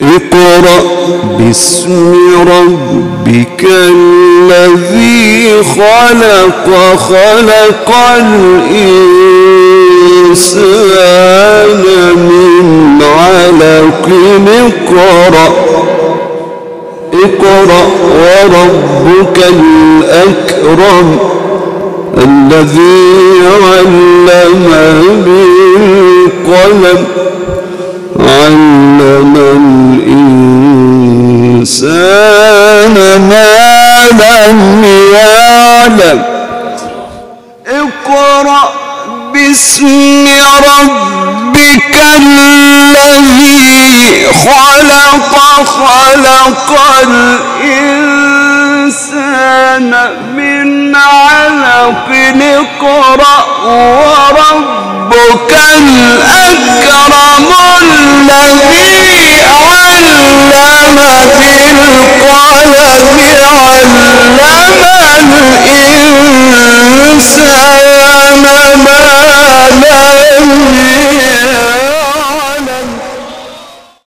اقرأ باسم ربك الذي خلق خلق الإنسان من علق. اقرأ. اقرأ وربك الأكرم الذي علم بالقلم علم الإنسان ما لم يعلم اقرأ باسم ربك الذي خلق خلق الإنسان من علق. اقرأ وربك الأكرم الذي علم بالقلم علم الإنسان.